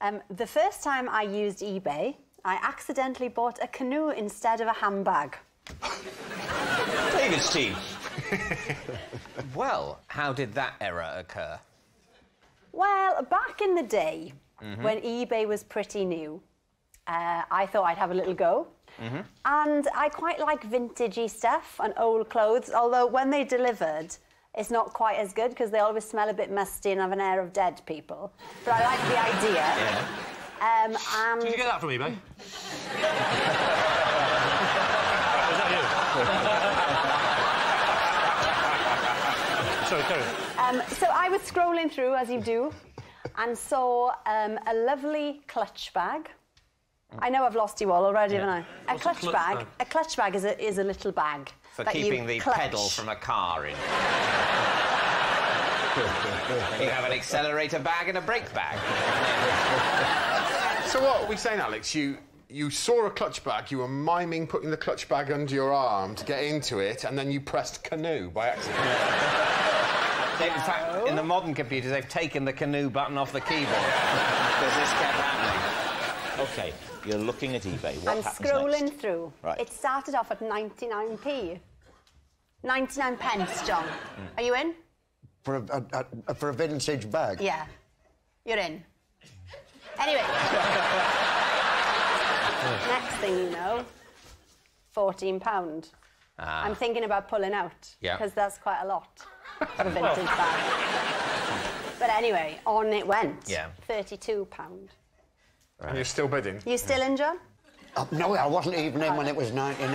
Um, the first time I used eBay, I accidentally bought a canoe instead of a handbag. David Steve. Well, how did that error occur? Well, back in the day, when eBay was pretty new, uh, I thought I'd have a little go. And I quite like vintagey stuff and old clothes, although when they delivered, it's not quite as good because they always smell a bit musty and have an air of dead people. But I like the idea. Um, and Did you get that from eBay? Was that you? Sorry, carry on. Um, so I was scrolling through, as you do, and saw um, a lovely clutch bag. I know I've lost you all already, haven't I? A What's a clutch, clutch bag. bag? A clutch bag is a, is a little bag For that you keeping the clutch. pedal from a car in. you have an accelerator bag and a brake bag. So what are we saying, Alex? You you saw a clutch bag, you were miming putting the clutch bag under your arm to get into it, and then you pressed canoe by accident. They- in fact, in the modern computers, they've taken the canoe button off the keyboard because this kept happening. Okay, you're looking at eBay. What I'm scrolling next? through. Right. It started off at 99p. 99 pence, John. Hmm. Are you in? For a, a, a, for a vintage bag? Yeah. You're in. Anyway. Next thing you know, £14. I'm thinking about pulling out. Ah. Yeah. Because that's quite a lot for a vintage bag. But anyway, on it went. Yeah. £32. And you're still bidding. You still in, John? Uh, no, I wasn't even in when it was 99.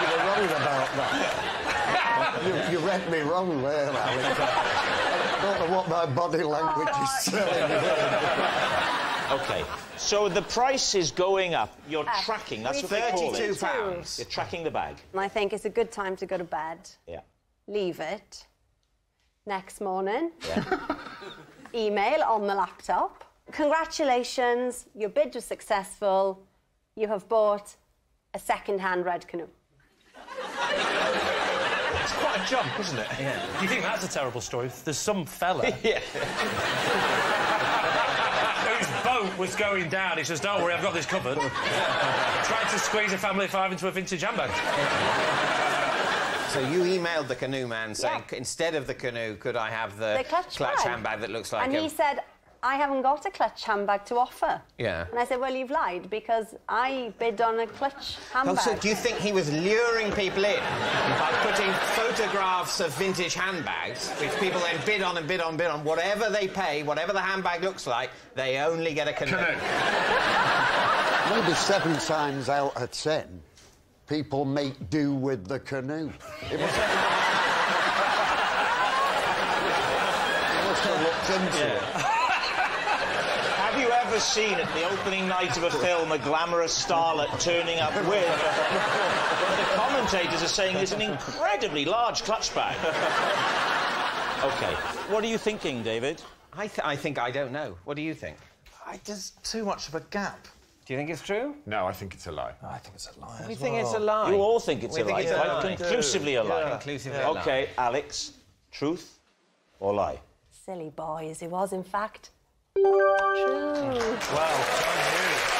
you were wrong about that. you, you read me wrong there, Alex. I don't know what my body language is telling me. Okay, so the price is going up. You're Ah, tracking. That's what they call it. £32. You're tracking the bag. And I think it's a good time to go to bed. Yeah. leave it. Next morning, Yeah. email on the laptop. Congratulations, your bid was successful. You have bought a second-hand red canoe. It's quite a jump, isn't it? Yeah. Do You think that's a terrible story? There's some fella yeah. whose boat was going down. He says, "Don't worry, I've got this covered." Tried to squeeze a family of five into a vintage handbag. So you emailed the canoe man saying, Yeah. instead of the canoe, could I have the, The clutch, bag. handbag that looks like And a... he said, I haven't got a clutch handbag to offer. Yeah. And I said, well, you've lied because I bid on a clutch Oh, handbag. so do you think he was luring people in by putting photographs of vintage handbags, which people then bid on and bid on, bid on, whatever they pay, whatever the handbag looks like, they only get a canoe. Maybe seven times out of ten, people make do with the canoe. It must have, It must have looked into it. Have you ever seen at the opening night of a film a glamorous starlet turning up with what the commentators are saying is an incredibly large clutch bag? Okay. What are you thinking, David? I, th- I think I don't know. What do you think? I, there's too much of a gap. Do you think it's true? No, I think it's a lie. I think it's a lie. We as think well. it's a lie. You all think it's We a think lie. it's a Quite lie. conclusively a lie. Yeah. Conclusively a lie. Okay, Alex, truth or lie? Silly boys, it was in fact true. You.